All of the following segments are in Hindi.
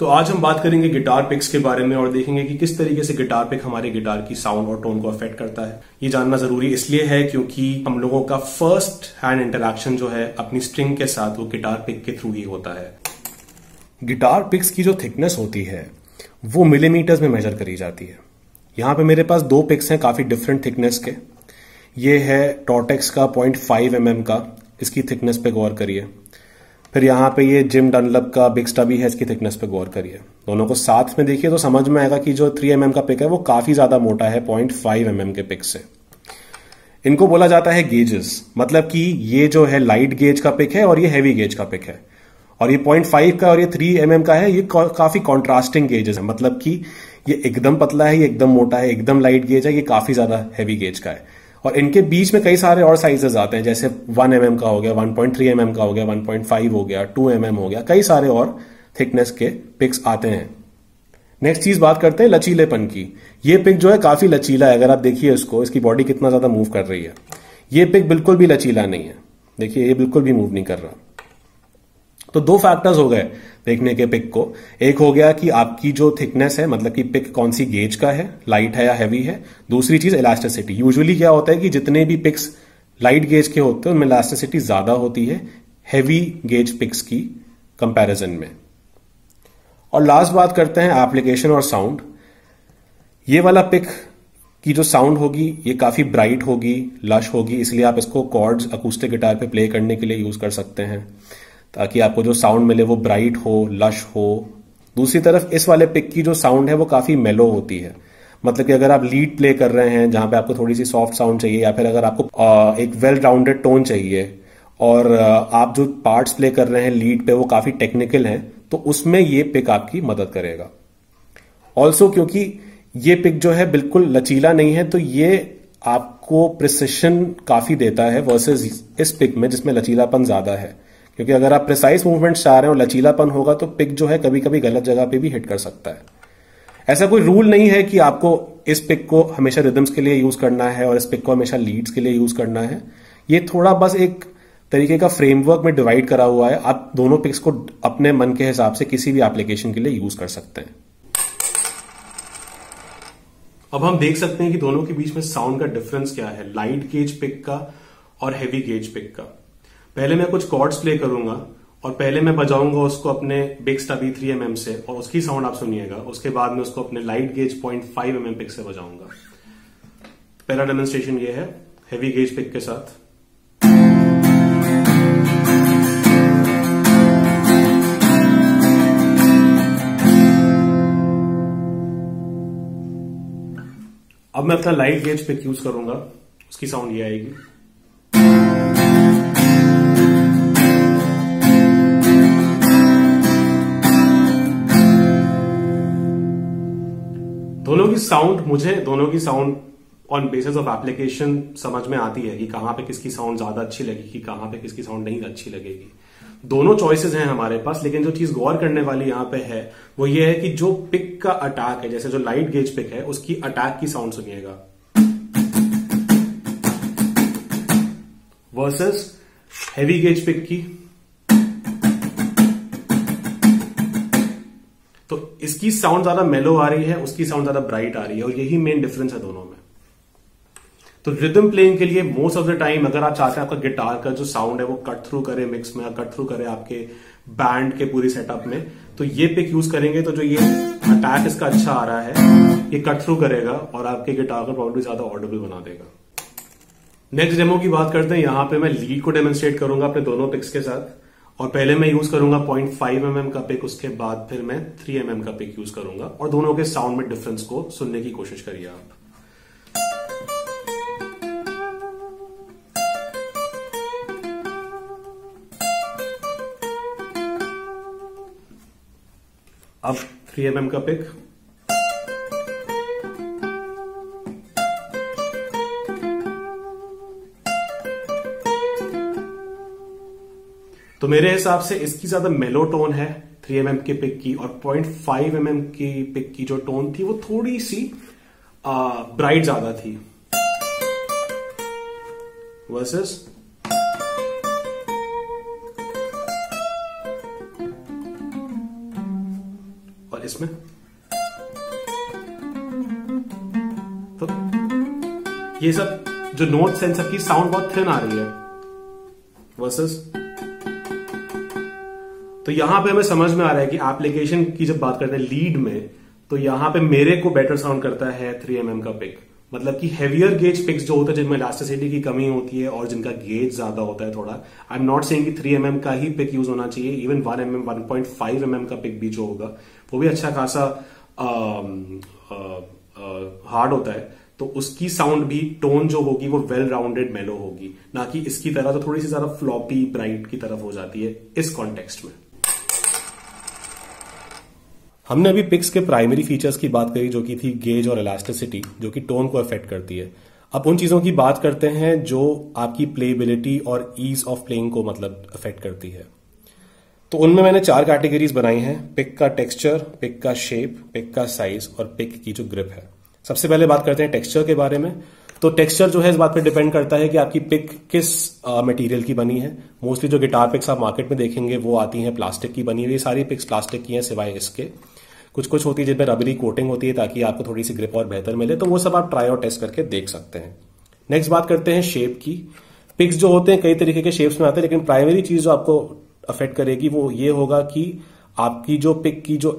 तो आज हम बात करेंगे गिटार पिक्स के बारे में और देखेंगे कि किस तरीके से गिटार पिक हमारे गिटार की साउंड और टोन को अफेक्ट करता है। ये जानना ज़रूरी इसलिए है क्योंकि हम लोगों का फ़र्स्ट हैंड इंटरेक्शन जो है, अपनी स्ट्रिंग के साथ वो गिटार पिक के थ्रू ही होता है। गिटार पिक्स की जो थिकनेस होती है, वो मिलीमीटर्स में मेजर करी जाती है। यहाँ पे मेरे पास दो पिक्स हैं काफ़ी डिफरेंट थिकनेस के। ये है टॉटेक्स का पॉइंट फाइव एम का, इसकी थिकनेस पे गौर करिए। फिर यहाँ पे ये जिम डनलप का बिग स्टबी है, इसकी थिकनेस पे गौर करिए। दोनों को साथ में देखिए तो समझ में आएगा कि जो थ्री एम mm का पिक है, वो काफ़ी ज़्यादा मोटा है पॉइंट फाइव एम के पिक से। इनको बोला जाता है गेजेस मतलब कि ये जो है लाइट गेज का पिक है और ये हैवी गेज का पिक है। और ये पॉइंट फाइव का और ये थ्री एम mm का है, ये काफ़ी कॉन्ट्रास्टिंग गेजेस है मतलब कि ये एकदम पतला है, ये एकदम मोटा है, एकदम लाइट गेज है, ये काफ़ी ज़्यादा हैवी गेज का है। और इनके बीच में कई सारे और साइजेस आते हैं, जैसे वन एम mm का हो गया वन पॉइंट थ्री एम का हो गया वन पॉइंट फाइव हो गया टू एम mm हो गया, कई सारे और थिकनेस के पिक्स आते हैं। नेक्स्ट चीज़ बात करते हैं, लचीलेपन की। ये पिक जो है काफ़ी लचीला है, अगर आप देखिए इसको, इसकी बॉडी कितना ज़्यादा मूव कर रही है। ये पिक बिल्कुल भी लचीला नहीं है। देखिए, ये बिल्कुल भी मूव नहीं कर रहा। तो दो फैक्टर्स हो गए देखने के पिक को। एक हो गया कि आपकी जो थिकनेस है मतलब कि पिक कौन सी गेज का है लाइट है या हैवी है। दूसरी चीज़ इलास्टिसिटी यूजुअली क्या होता है कि जितने भी पिक्स लाइट गेज के होते हैं, उनमें इलास्टिसिटी ज़्यादा होती है हैवी गेज पिक्स की कंपैरिजन में। और लास्ट बात करते हैं एप्लीकेशन और साउंड ये वाला पिक की जो साउंड होगी, ये काफ़ी ब्राइट होगी लश होगी, इसलिए आप इसको कॉर्ड्स अकूस्टिक गिटार पे प्ले करने के लिए यूज़ कर सकते हैं। ताकि आपको जो साउंड मिले वो ब्राइट हो लश हो। दूसरी तरफ़, इस वाले पिक की जो साउंड है वो काफ़ी मेलो होती है। मतलब कि अगर आप लीड प्ले कर रहे हैं, जहाँ पे आपको थोड़ी सी सॉफ्ट साउंड चाहिए, या फिर अगर आपको एक वेल राउंडेड टोन चाहिए, और आप जो पार्ट्स प्ले कर रहे हैं लीड पे वो काफ़ी टेक्निकल हैं तो उसमें ये पिक आपकी मदद करेगा। ऑल्सो क्योंकि ये पिक जो है बिल्कुल लचीला नहीं है तो ये आपको प्रिसिशन काफ़ी देता है वर्सेज इस पिक में, जिसमें लचीलापन ज़्यादा है। क्योंकि अगर आप प्रिसाइज मूवमेंट चाह रहे हो, लचीलापन होगा तो पिक जो है कभी कभी गलत जगह पे भी हिट कर सकता है। ऐसा कोई रूल नहीं है कि आपको इस पिक को हमेशा रिदम्स के लिए यूज़ करना है और इस पिक को हमेशा लीड्स के लिए यूज़ करना है। ये थोड़ा बस एक तरीके का फ्रेमवर्क में डिवाइड करा हुआ है। आप दोनों पिक्स को अपने मन के हिसाब से किसी भी एप्लीकेशन के लिए यूज़ कर सकते हैं। अब हम देख सकते हैं कि दोनों के बीच में साउंड का डिफरेंस क्या है। लाइट गेज पिक का और हैवी गेज पिक का। पहले मैं कुछ कॉर्ड्स प्ले करूँगा और पहले मैं बजाऊँगा उसको अपने बिग स्टबी थ्री एम से और उसकी साउंड आप सुनिएगा। उसके बाद में उसको अपने light gauge point five M pick से बजाऊँगा। पहला डेमोन्स्ट्रेशन ये है हैवी गेज पिक के साथ। अब मैं अपना लाइट गेज पिक यूज़ करूँगा। उसकी साउंड ये आएगी। की साउंड मुझे दोनों की sound on basis of application समझ में आती है कि कहाँ पे किसकी साउंड ज़्यादा अच्छी लगेगी, कहाँ पे किसकी साउंड नहीं अच्छी लगेगी। दोनों चॉइसेस हैं हमारे पास, लेकिन जो चीज़ गौर करने वाली यहाँ पे है, वो ये है कि जो पिक का अटैक है, जैसे जो लाइट गेज पिक है, उसकी अटैक की साउंड सुनिएगा। वर्सेस हैवी गेज पिक की। इसकी साउंड ज़्यादा मेलो आ रही है, उसकी साउंड ज़्यादा ब्राइट आ रही है, और यही मेन डिफरेंस है दोनों में। तो रिदम प्लेइंग के लिए मोस्ट ऑफ़ द टाइम अगर आप चाहते हैं आपका गिटार का जो साउंड है वो कट थ्रू करे मिक्स में कट थ्रू करे आपके बैंड के पूरी सेटअप में तो ये पिक यूज़ करेंगे तो जो ये अटैक इसका अच्छा आ रहा है, ये कट थ्रू करेगा और आपके गिटार को प्रॉब्लम ज़्यादा ऑडिबल बना देगा। नेक्स्ट डेमो की बात करते हैं, यहाँ पे मैं लीड को डेमोन्स्ट्रेट करूँगा अपने दोनों पिक्स के साथ। और पहले मैं यूज़ करूँगा 0.5 फाइव mm का पिक उसके बाद फिर मैं 3 mm का पिक यूज़ करूँगा। और दोनों के साउंड में डिफरेंस को सुनने की कोशिश करिए आप। अब 3 mm का पिक तो मेरे हिसाब से इसकी ज़्यादा मेलो टोन है थ्री एम के पिक की और पॉइंट फाइव एम की पिक की जो टोन थी, वो थोड़ी सी ब्राइट ज़्यादा थी। वर्सेस और इसमें? तो ये सब जो नोट सेंसर की साउंड बहुत थिन आ रही है। वर्सेस तो यहाँ पे हमें समझ में आ रहा है कि एप्लीकेशन की जब बात करते हैं लीड में तो यहाँ पे मेरे को बेटर साउंड करता है थ्री एम का पिक मतलब कि हेवियर गेज पिक्स जो होता है, जिनमें इलास्टिसिटी की कमी होती है और जिनका गेज ज़्यादा होता है थोड़ा आई एम नॉट सेइंग कि थ्री एम का ही पिक यूज़ होना चाहिए even one M M one point five M का पिक भी जो होगा, वो भी अच्छा खासा हार्ड होता है। तो उसकी साउंड भी टोन जो होगी, वो वेल राउंडेड मेलो होगी। ना कि इसकी तरह तो थोड़ी सी ज़्यादा फ्लॉपी ब्राइट की तरफ़ हो जाती है इस कॉन्टेक्स्ट में। हमने अभी पिक्स के प्राइमरी फीचर्स की बात करी, जो कि थी गेज और इलास्टिसिटी जो कि टोन को अफेक्ट करती है। अब उन चीज़ों की बात करते हैं, जो आपकी प्लेबिलिटी और ईज ऑफ़ प्लेइंग को मतलब अफेक्ट करती है। तो उनमें मैंने चार कैटेगरीज बनाई हैं पिक का टेक्सचर पिक का शेप पिक का साइज़ और पिक की जो ग्रिप है। सबसे पहले बात करते हैं टेक्सचर के बारे में। तो टेक्सचर जो है इस बात पर डिपेंड करता है कि आपकी पिक किस मटेरियल की बनी है। मोस्टली जो गिटार पिक्स आप मार्केट में देखेंगे, वो आती हैं प्लास्टिक की बनी हुई। सारी पिक्स प्लास्टिक की हैं सिवाय इसके। कुछ कुछ होती है जिनमें रबरी कोटिंग होती है ताकि आपको थोड़ी सी ग्रिप और बेहतर मिले। तो वो सब आप ट्राई और टेस्ट करके देख सकते हैं। नेक्स्ट बात करते हैं शेप की। पिक्स जो होते हैं, कई तरीके के शेप्स में आते हैं, लेकिन प्राइमरी चीज़ जो आपको अफेक्ट करेगी वो ये होगा कि आपकी जो पिक की जो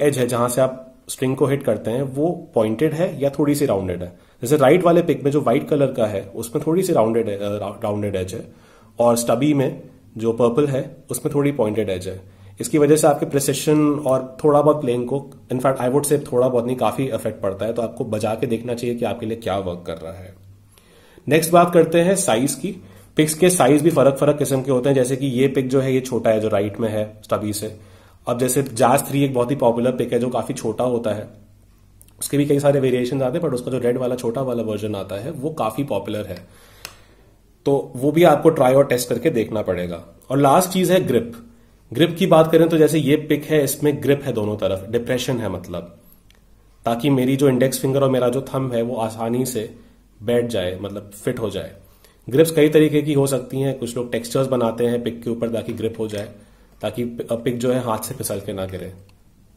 एज है, जहाँ से आप स्ट्रिंग को हिट करते हैं, वो पॉइंटेड है या थोड़ी सी राउंडेड है। जैसे राइट वाले पिक में जो व्हाइट कलर का है, उसमें थोड़ी सी राउंडेड राउंडेड एज है। और स्टबी में जो पर्पल है, उसमें थोड़ी पॉइंटेड एज है। इसकी वजह से आपके प्रिसिशन और थोड़ा बहुत प्लेइंग को इनफैक्ट आई वुड से थोड़ा बहुत नहीं, काफ़ी इफ़ेक्ट पड़ता है। तो आपको बजा के देखना चाहिए कि आपके लिए क्या वर्क कर रहा है। नेक्स्ट बात करते हैं साइज़ की। पिक्स के साइज़ भी फ़र्क फ़र्क किस्म के होते हैं। जैसे कि ये पिक जो है, ये छोटा है, जो राइट में है स्टबी से। अब जैसे जाज थ्री एक बहुत ही पॉपुलर पिक है, जो काफ़ी छोटा होता है। उसके भी कई सारे वेरिएशन आते हैं बट उसका जो रेड वाला, छोटा वाला वर्जन आता है, वो काफ़ी पॉपुलर है। तो वो भी आपको ट्राई और टेस्ट करके देखना पड़ेगा। और लास्ट चीज़ है ग्रिप ग्रिप की बात करें तो जैसे ये पिक है, इसमें ग्रिप है दोनों तरफ़। डिप्रेशन है मतलब। ताकि मेरी जो इंडेक्स फिंगर और मेरा जो थंब है, वो आसानी से बैठ जाए मतलब फिट हो जाए। ग्रिप्स कई तरीके की हो सकती हैं। कुछ लोग टेक्सचर्स बनाते हैं पिक के ऊपर ताकि ग्रिप हो जाए। ताकि पिक जो है हाथ से फिसल के ना गिरे।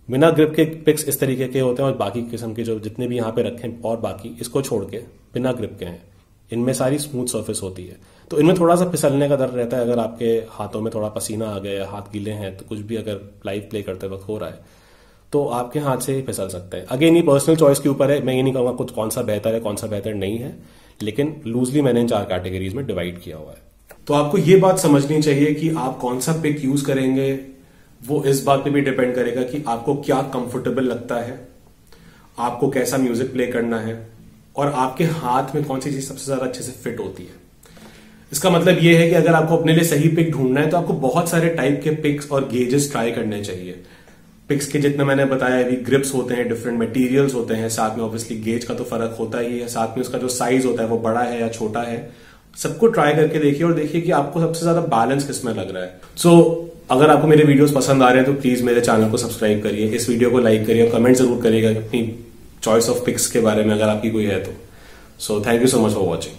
बिना ग्रिप के पिक्स इस तरीके के होते हैं और बाकी किस्म के जो जितने भी यहाँ पे रखे हैं और बाकी, इसको छोड़ के बिना ग्रिप के हैं। इनमें सारी स्मूथ सर्फेस होती है। तो इनमें थोड़ा सा फिसलने का डर रहता है अगर आपके हाथों में थोड़ा पसीना आ गया हाथ गीले हैं तो कुछ भी अगर लाइव प्ले करते वक्त हो रहा है तो आपके हाथ से ही फिसल सकते हैं। अगेन ये पर्सनल चॉइस के ऊपर है। मैं ये नहीं कहूँगा कुछ कौन सा बेहतर है, कौन सा बेहतर नहीं है, लेकिन लूजली मैंने इन चार कैटेगरीज में डिवाइड किया हुआ है। तो आपको ये बात समझनी चाहिए कि आप कौन सा पिक यूज़ करेंगे, वो इस बात पे भी डिपेंड करेगा कि आपको क्या कंफर्टेबल लगता है, आपको कैसा म्यूज़िक प्ले करना है, और आपके हाथ में कौन सी चीज़ सबसे ज़्यादा अच्छे से फिट होती है। इसका मतलब यह है कि अगर आपको अपने लिए सही पिक ढूंढना है तो आपको बहुत सारे टाइप के पिक्स और गेजेस ट्राई करने चाहिए। पिक्स के जितने मैंने बताया, अभी ग्रिप्स होते हैं डिफरेंट मटेरियल्स होते हैं, साथ में ऑब्वियसली गेज का तो फ़र्क होता ही है, साथ में उसका जो साइज़ होता है, वो बड़ा है या छोटा है सबको ट्राई करके देखिए और देखिए कि आपको सबसे ज़्यादा बैलेंस किसमें लग रहा है। सो so, अगर आपको मेरे वीडियोस पसंद आ रहे हैं तो प्लीज़ मेरे चैनल को सब्सक्राइब करिए। इस वीडियो को लाइक करिए और कमेंट ज़रूर करिएगा अपनी चॉइस ऑफ़ पिक्स के बारे में अगर आपकी कोई है तो। So thank you so much for watching